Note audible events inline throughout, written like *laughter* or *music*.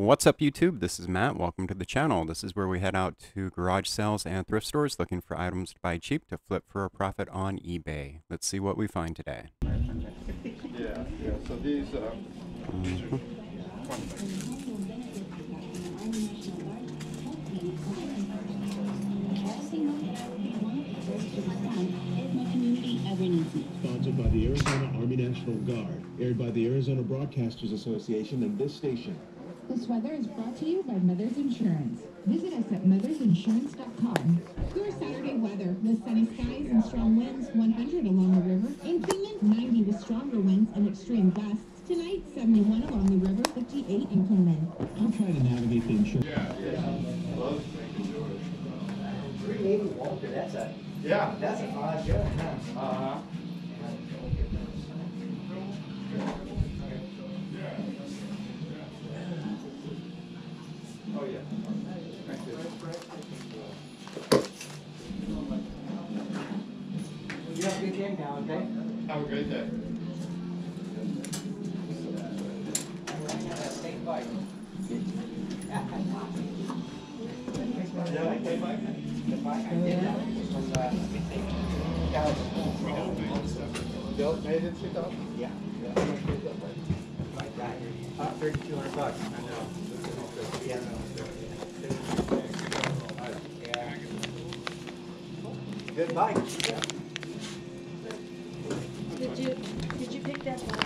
What's up YouTube? This is Matt. Welcome to the channel. This is where we head out to garage sales and thrift stores looking for items to buy cheap to flip for a profit on eBay. Let's see what we find today. *laughs* Yeah, yeah, so these, uh, these are Sponsored by the Arizona Army National Guard, aired by the Arizona Broadcasters Association and this station. This weather is brought to you by Mother's Insurance. Visit us at mothersinsurance.com. Your Saturday weather with sunny skies and strong winds, 100 along the river. In Kingman, 90 with stronger winds and extreme gusts. Tonight, 71 along the river, 58 in Kingman. I'll try to navigate the insurance. Yeah, Three eighty Walther, that's a, Yeah. that's a odd job, huh? Uh-huh. Bill made it six thousand? yeah, like that. Uh, thirty-two hundred bucks. I know. Yeah. Yeah. Good bike. Yeah. Did you, did you pick that one?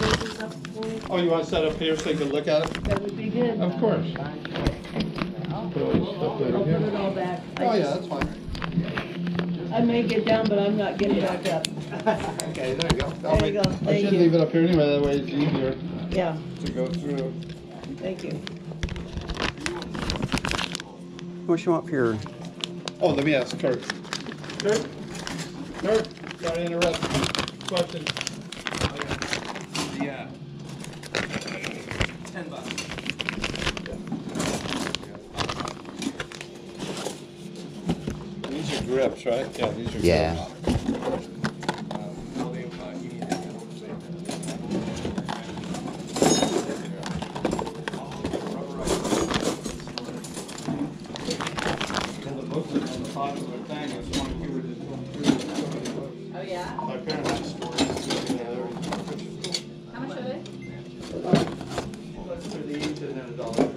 Roses up for me? Oh, you want to set up here so you can look at it? That would be good. Of course. Put all your stuff I'll put it all back. I Oh, yeah, just- that's fine. I may get down, but I'm not getting back up. *laughs* Okay, there you go. There you go, I thank should you. leave it up here anyway, that way it's easier Yeah, to go through. thank you. What you want for your Oh, let me ask Kurt. Kurt? Kurt, sorry to interrupt. Question. Yeah. Ten bucks. These are grips, right? Yeah, these are Yeah. grips. Well, the books are on the popular thing, I just wanted you to just go through some of the books. Oh, yeah? My parents have stories, you know, they're- How much are they? Let's do these and then a dollar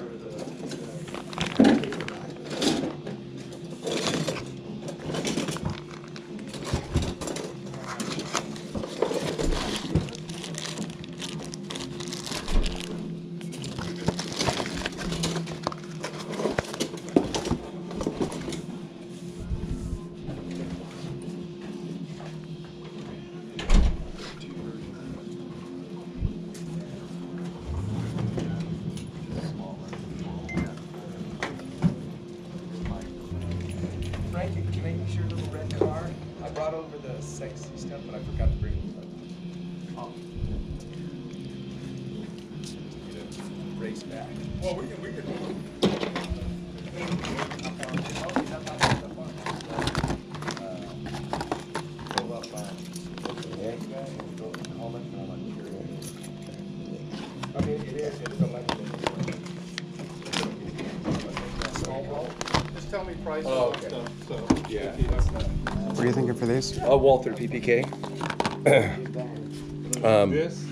Well, we can, we can. I mean, it is, it's a Just tell me price Oh, and okay. stuff, so. Yeah. What are you thinking for these? Uh, Walther PPK. *clears throat* um, This,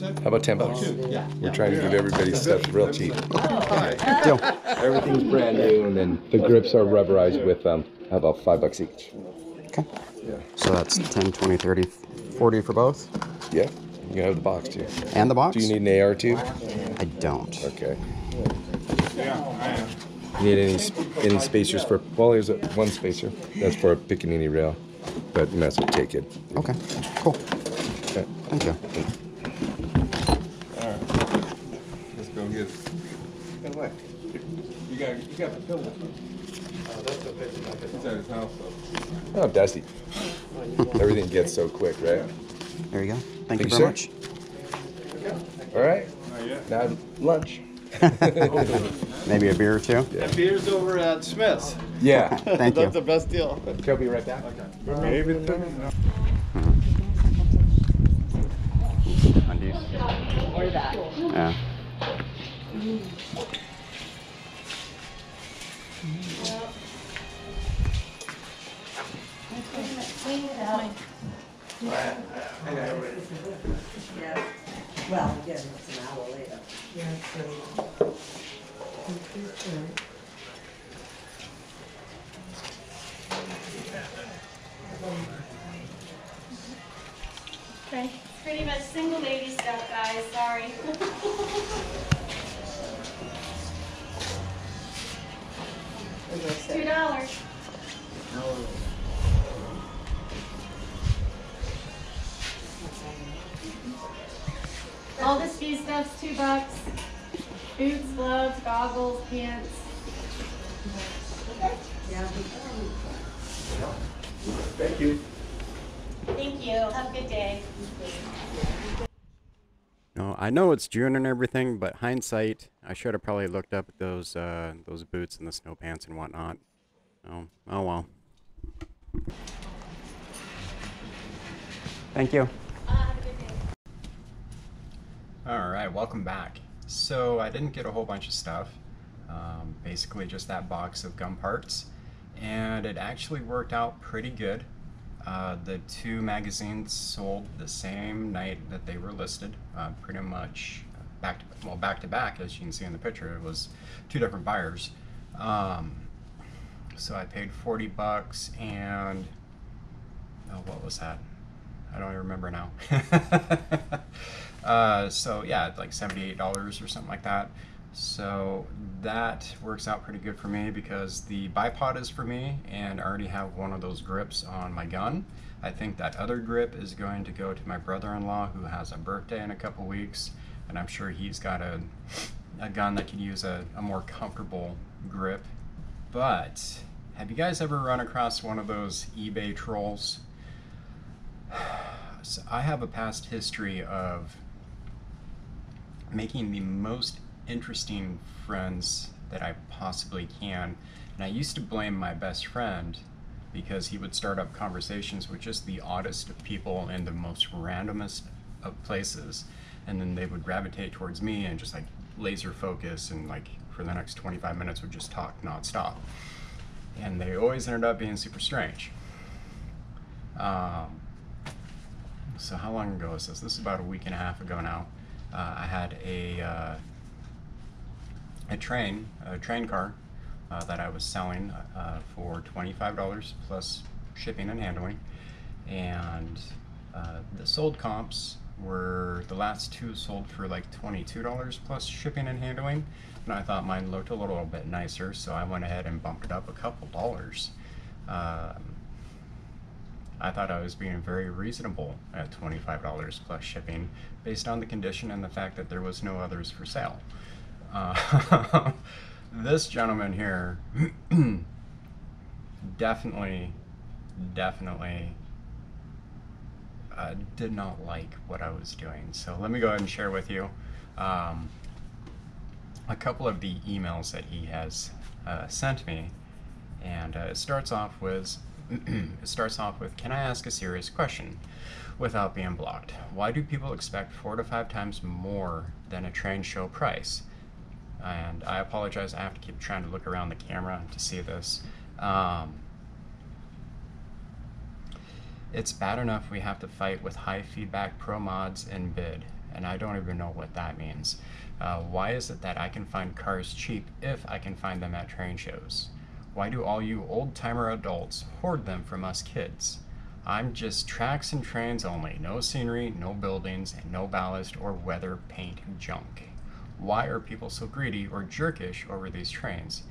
how much did you say? how about ten bucks? Yeah. We're trying to give everybody stuff real cheap. *laughs* Everything's brand new, and then the grips are rubberized with um, how about five bucks each? Okay. So that's 10, 20, 30, 40 for both? Yeah, you can have the box too. And the box? Do you need an AR too? I don't. Okay. Yeah, I am. You need any s- any spacers for? Well, there's a, one spacer. That's for a Picatinny rail, but you might as well take it. Okay, cool. Okay. Thank you. All right. Let's go get it. And what? You got, you got the pillow. Oh, that's a bit like It's at his house though. Oh, Dusty. Everything gets so quick, right? There you go. Thank you Thank you, very sir. much. All right. Not yet. Now lunch. *laughs* Maybe a beer or two? And beer's over at Smith's. Yeah. *laughs* Thank you. That's the best deal. He'll be right back. Okay. Maybe. Undies. Uh-huh. Or that. Yeah. All the ski stuff's two bucks. Boots, gloves, goggles, pants. Thank you. Thank you, have a good day. No, I know it's June and everything, but hindsight, I should have probably looked up those uh, those boots and the snow pants and whatnot. Oh, oh well. Thank you. Uh, have a good day. All right, welcome back. So I didn't get a whole bunch of stuff, um, basically just that box of gum parts, and it actually worked out pretty good. Uh, the two magazines sold the same night that they were listed, uh, pretty much back to well back to back, as you can see in the picture. It was two different buyers. Um, so I paid forty bucks, and oh, what was that? I don't even remember now. *laughs* uh, so yeah, like seventy-eight dollars or something like that. So that works out pretty good for me because the bipod is for me, and I already have one of those grips on my gun. I think that other grip is going to go to my brother-in-law who has a birthday in a couple weeks, and I'm sure he's got a a gun that can use a, a more comfortable grip. But have you guys ever run across one of those eBay trolls? *sighs* So I have a past history of making the most interesting friends that I possibly can. And I used to blame my best friend because he would start up conversations with just the oddest of people in the most randomest of places. And then they would gravitate towards me and just like laser focus and like for the next 25 minutes would just talk nonstop. And they always ended up being super strange. Um, so how long ago is this? This is about a week and a half ago now. Uh, I had a uh, a train, a train car uh, that I was selling uh, for twenty five dollars plus shipping and handling, and uh, the sold comps were the last two sold for like twenty two dollars plus shipping and handling, and I thought mine looked a little bit nicer, so I went ahead and bumped it up a couple dollars. Um, I thought I was being very reasonable at $25 plus shipping based on the condition and the fact that there was no others for sale. Uh, *laughs* this gentleman here *clears throat* definitely, definitely uh, did not like what I was doing. So let me go ahead and share with you um, a couple of the emails that he has uh, sent me. And uh, it starts off with *clears throat* it starts off with Can I ask a serious question without being blocked? Why do people expect four to five times more than a train show price? And I apologize, I have to keep trying to look around the camera to see this. Um, it's bad enough we have to fight with high feedback pro mods and bid, and I don't even know what that means. Uh, why is it that I can find cars cheap if I can find them at train shows? Why do all you old timer adults hoard them from us kids? I'm just tracks and trains only, no scenery, no buildings, and no ballast or weather paint junk. Why are people so greedy or jerkish over these trains?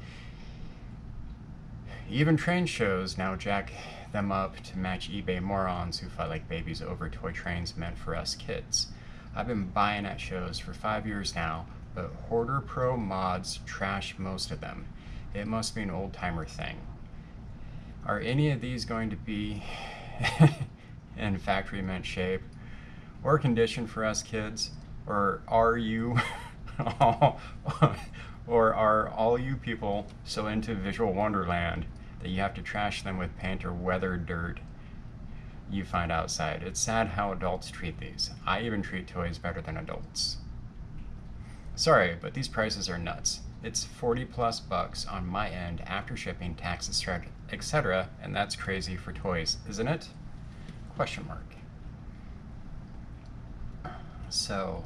Even train shows now jack them up to match eBay morons who fight like babies over toy trains meant for us kids. I've been buying at shows for five years now, but Hoarder Pro mods trash most of them. It must be an old timer thing. Are any of these going to be *laughs* in factory meant shape or condition for us kids? Or are you, *laughs* or are all you people so into visual wonderland that you have to trash them with paint or weather dirt you find outside? It's sad how adults treat these. I even treat toys better than adults. Sorry, but these prices are nuts. It's 40 plus bucks on my end after shipping, taxes, etc., and that's crazy for toys, isn't it? Question mark. So,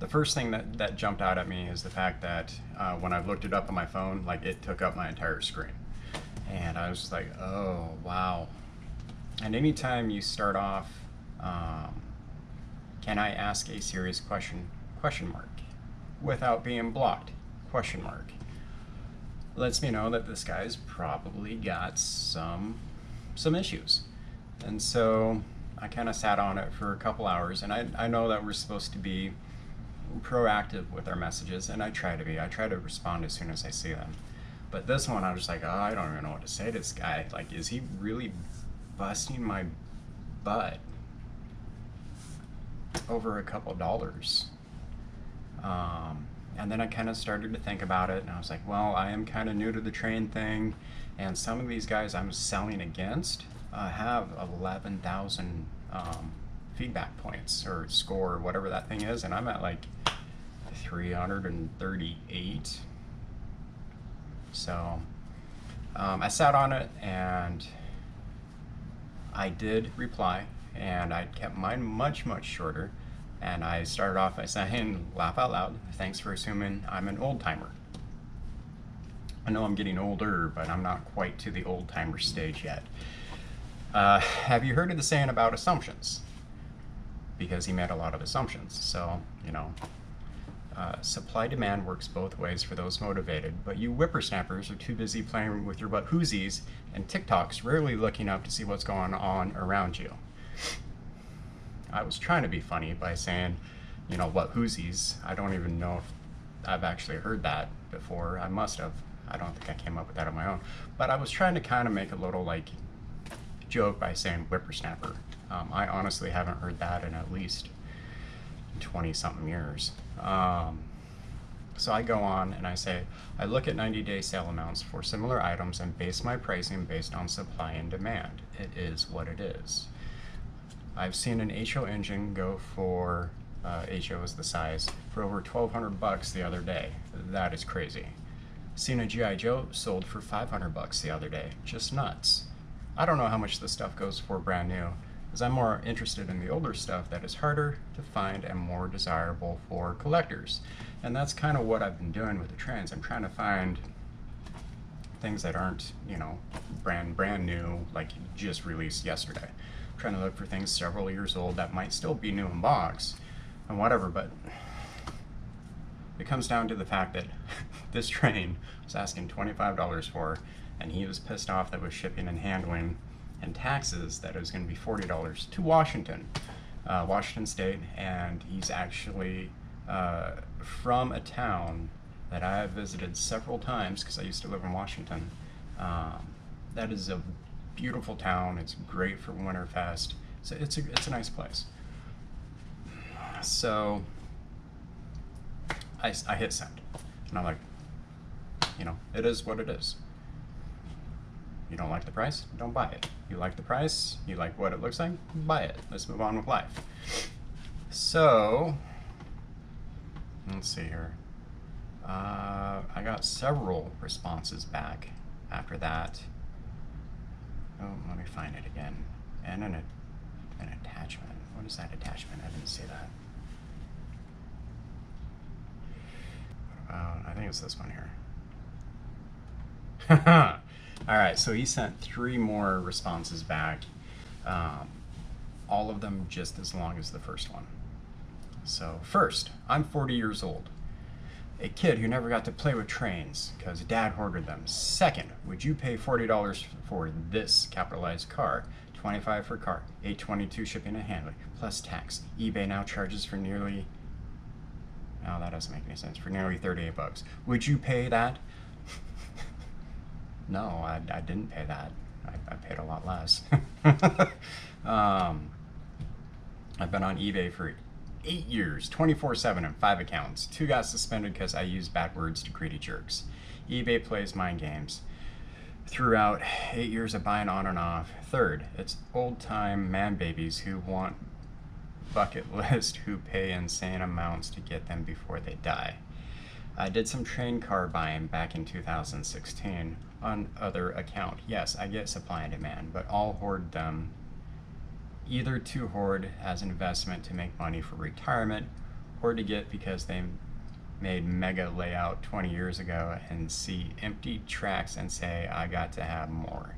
the first thing that, that jumped out at me is the fact that uh, when I looked it up on my phone, like it took up my entire screen. And I was just like, oh, wow. And anytime you start off, um, can I ask a serious question? Question mark. Without being blocked? Question mark. Lets me know that this guy's probably got some some issues. And so I kind of sat on it for a couple hours, and I, I know that we're supposed to be proactive with our messages, and I try to be. I try to respond as soon as I see them. But this one, I was like, oh, I don't even know what to say to this guy. Like, is he really busting my butt over a couple dollars? Um, and then I kind of started to think about it, and I was like, well, I am kind of new to the train thing, and some of these guys I'm selling against uh, have 11,000 um, feedback points or score, or whatever that thing is, and I'm at like 338. So um, I sat on it and I did reply, and I kept mine much, much shorter. And I started off by saying, laugh out loud, thanks for assuming I'm an old timer. I know I'm getting older, but I'm not quite to the old timer stage yet. Uh, have you heard of the saying about assumptions? Because he made a lot of assumptions. So, you know, uh, supply demand works both ways for those motivated, but you whippersnappers are too busy playing with your butt whoosies and TikToks, rarely looking up to see what's going on around you. I was trying to be funny by saying, you know, what whoosies. I don't even know if I've actually heard that before. I must have. I don't think I came up with that on my own. But I was trying to kind of make a little like joke by saying whippersnapper. Um, I honestly haven't heard that in at least 20 something years. Um, so I go on and I say, I look at 90 day sale amounts for similar items and base my pricing based on supply and demand. It is what it is. I've seen an HO engine go for, uh, HO is the size, for over 1200 bucks the other day. That is crazy. Seen a GI Joe sold for 500 bucks the other day. Just nuts. I don't know how much this stuff goes for brand new, as I'm more interested in the older stuff that is harder to find and more desirable for collectors. And that's kind of what I've been doing with the trends. I'm trying to find things that aren't, you know, brand brand new, like just released yesterday. Trying to look for things several years old that might still be new in box and whatever, but it comes down to the fact that *laughs* this train was asking $25 for and he was pissed off that was shipping and handling and taxes that it was going to be $40 to Washington, uh, Washington State, and he's actually uh, from a town that I have visited several times because I used to live in Washington. Um, that is a beautiful town. It's great for Winterfest. So it's a it's a nice place. So I, I hit send, and I'm like, you know, it is what it is. You don't like the price? Don't buy it. You like the price? You like what it looks like? Buy it. Let's move on with life. So, let's see here. Uh, I got several responses back after that. Oh, let me find it again. And an, an attachment. What is that attachment? I didn't see that. Uh, I think it's this one here. *laughs* All right, so he sent three more responses back, um, all of them just as long as the first one. So, first, I'm 40 years old. A kid who never got to play with trains because dad hoarded them. Second, would you pay $40 for this capitalized car? 25 for car, 822 shipping and handling, plus tax. eBay now charges for nearly no, that doesn't make any sense. For nearly 38 bucks. Would you pay that? *laughs* no, I, I didn't pay that. I, I paid a lot less. *laughs* um, I've been on eBay for eight years, 24 7 and five accounts. Two got suspended because I used bad words to greedy jerks. eBay plays mind games. Throughout eight years of buying on and off. Third, it's old time man babies who want bucket *laughs* list who pay insane amounts to get them before they die. I did some train car buying back in 2016 on other account. Yes, I get supply and demand, but I'll hoard them either to hoard as an investment to make money for retirement or to get because they made mega layout 20 years ago and see empty tracks and say I got to have more.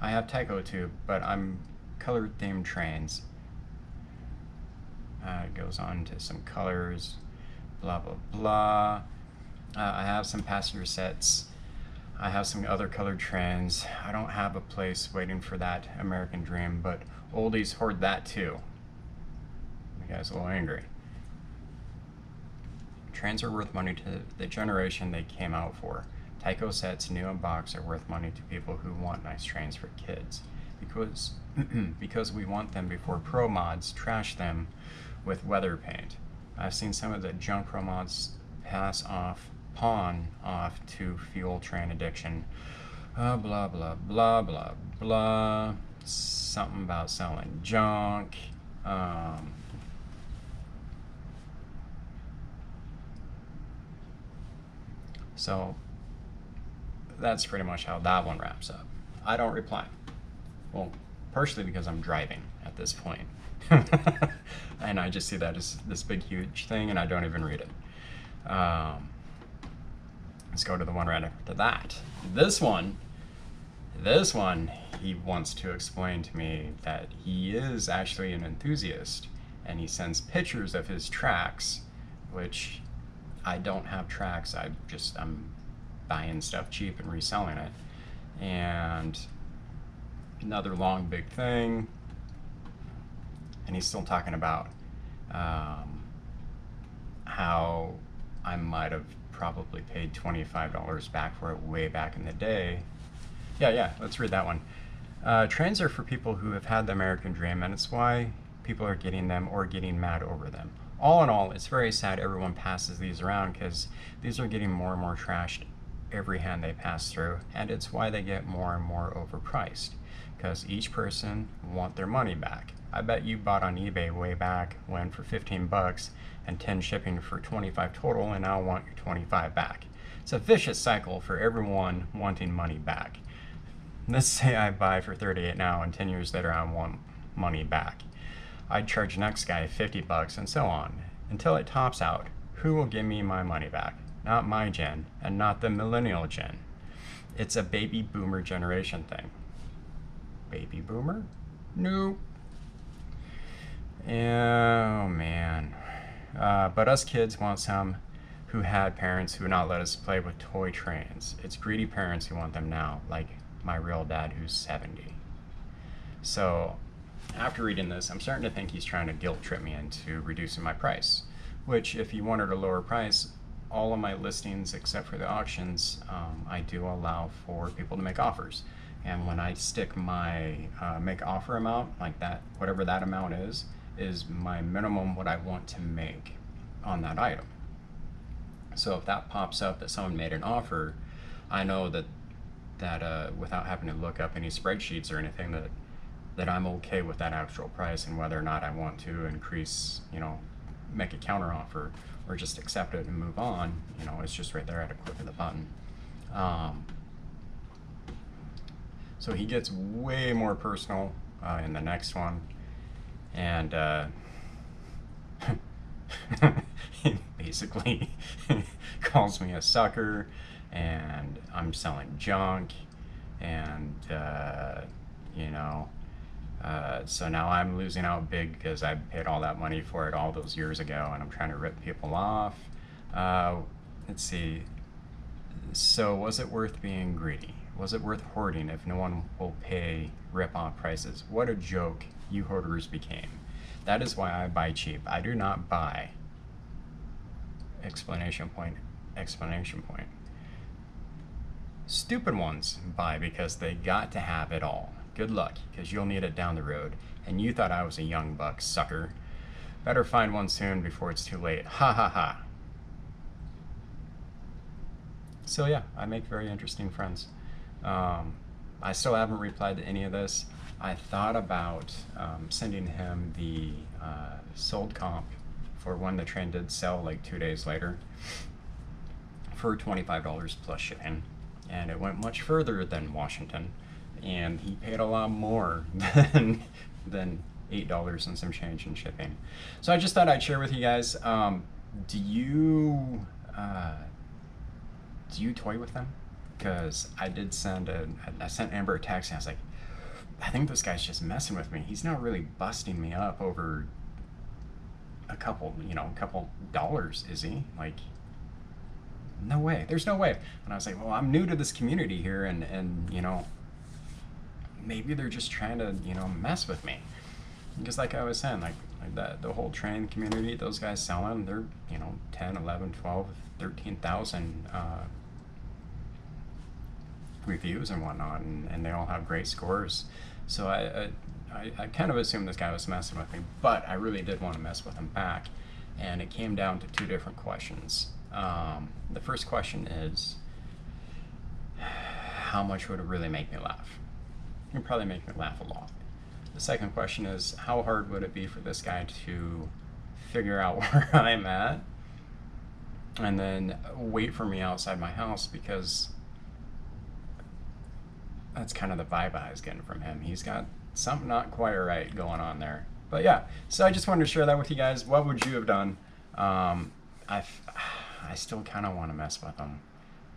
I have Tyco too, but I'm colored themed trains. Uh, it goes on to some colors, blah blah blah. Uh, I have some passenger sets. I have some other colored trains. I don't have a place waiting for that American Dream, but oldies hoard that too. The guy's a little angry. Trains are worth money to the generation they came out for. Tyco sets, new in box, are worth money to people who want nice trains for kids. Because, *clears throat* because we want them before pro mods trash them with weather paint. I've seen some of the junk pro mods pass off, pawn off to fuel train addiction. Uh, blah, blah, blah, blah, blah. Something about selling junk. Um, So that's pretty much how that one wraps up. I don't reply. Well, partially because I'm driving at this point. *laughs* and I just see that as this big, huge thing, and I don't even read it. Um, let's go to the one right after that. This one, this one, he wants to explain to me that he is actually an enthusiast, and he sends pictures of his tracks, which I don't have tracks. I just I'm buying stuff cheap and reselling it. And another long big thing. And he's still talking about um, how I might have probably paid $25 back for it way back in the day. Yeah, yeah, let's read that one. Uh, trains are for people who have had the American dream, and it's why people are getting them or getting mad over them all in all, it's very sad everyone passes these around because these are getting more and more trashed every hand they pass through, and it's why they get more and more overpriced because each person want their money back. I bet you bought on eBay way back when for 15 bucks and 10 shipping for 25 total and now want your 25 back. It's a vicious cycle for everyone wanting money back. Let's say I buy for 38 now and 10 years later I want money back. I'd charge next guy 50 bucks and so on, until it tops out. Who will give me my money back? Not my gen, and not the millennial gen. It's a baby boomer generation thing. Baby boomer? Nope. Oh man. Uh, but us kids want some who had parents who would not let us play with toy trains. It's greedy parents who want them now, like my real dad who's 70. So after reading this, I'm starting to think he's trying to guilt trip me into reducing my price. Which, if he wanted a lower price, all of my listings, except for the auctions, um, I do allow for people to make offers. And when I stick my uh, make offer amount, like that, whatever that amount is, is my minimum what I want to make on that item. So if that pops up that someone made an offer, I know that that uh, without having to look up any spreadsheets or anything that that I'm okay with that actual price and whether or not I want to increase, you know, make a counter offer or just accept it and move on, you know, it's just right there at a click of the button. Um, so he gets way more personal uh, in the next one. And uh, *laughs* he basically *laughs* calls me a sucker and I'm selling junk and, uh, you know, uh, so now I'm losing out big because I paid all that money for it all those years ago and I'm trying to rip people off. Uh, let's see. So, was it worth being greedy? Was it worth hoarding if no one will pay rip off prices? What a joke you hoarders became. That is why I buy cheap. I do not buy. Explanation point. Explanation point. Stupid ones buy because they got to have it all. Good luck, because you'll need it down the road. And you thought I was a young buck, sucker. Better find one soon before it's too late. Ha ha ha. So yeah, I make very interesting friends. Um, I still haven't replied to any of this. I thought about um, sending him the uh, sold comp for when the train did sell like two days later for $25 plus shipping. And it went much further than Washington. And he paid a lot more *laughs* than, than $8 and some change in shipping. So I just thought I'd share with you guys. Um, do you uh, do you toy with them? Because I did send a I sent Amber a text and I was like, I think this guy's just messing with me. He's not really busting me up over a couple, you know, a couple dollars, is he? Like, no way. There's no way. And I was like, well, I'm new to this community here, and and you know, maybe they're just trying to you know mess with me. Because like I was saying, like, like the, the whole train community, those guys selling, they're, you know, 10, 11, 12, 13,000 uh, reviews and whatnot, and, and they all have great scores. So I, I, I, I kind of assumed this guy was messing with me, but I really did want to mess with him back. And it came down to two different questions. Um, the first question is, how much would it really make me laugh? It would probably make me laugh a lot. The second question is, how hard would it be for this guy to figure out *laughs* where I'm at and then wait for me outside my house because that's kind of the vibe I was getting from him. He's got something not quite right going on there. But yeah, so I just wanted to share that with you guys. What would you have done? Um, I, I still kind of want to mess with them.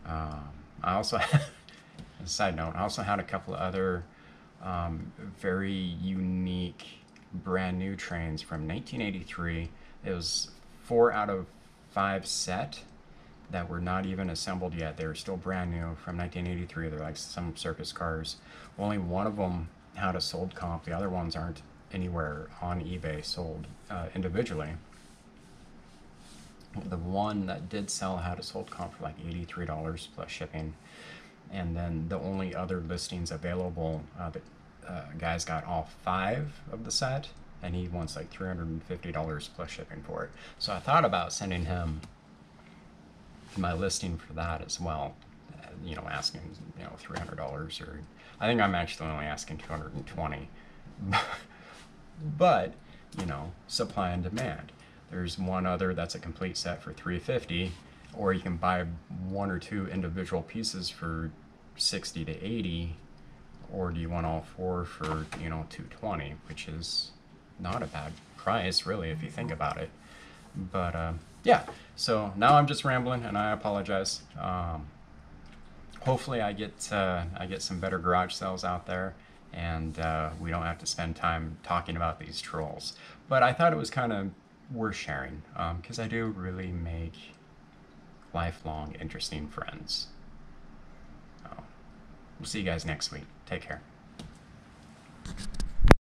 Um, I also, a *laughs* side note, I also had a couple of other um, very unique brand new trains from 1983. It was four out of five set that were not even assembled yet. They were still brand new from 1983. They're like some circus cars. Only one of them had a sold comp. The other ones aren't anywhere on eBay sold uh, individually. The one that did sell had a sold comp for like $83 plus shipping. And then the only other listings available, uh, the uh, guy's got all five of the set, and he wants like $350 plus shipping for it. So I thought about sending him my listing for that as well. Uh, you know, asking you know three hundred dollars, or I think I'm actually only asking two hundred and twenty. *laughs* but you know, supply and demand. There's one other that's a complete set for three fifty, or you can buy one or two individual pieces for sixty to eighty, or do you want all four for you know two twenty, which is not a bad price really if you think about it. But uh, yeah, so now I'm just rambling, and I apologize. Um, hopefully, I get uh, I get some better garage sales out there, and uh, we don't have to spend time talking about these trolls. But I thought it was kind of worth sharing because I do really make lifelong interesting friends. We'll see you guys next week. Take care.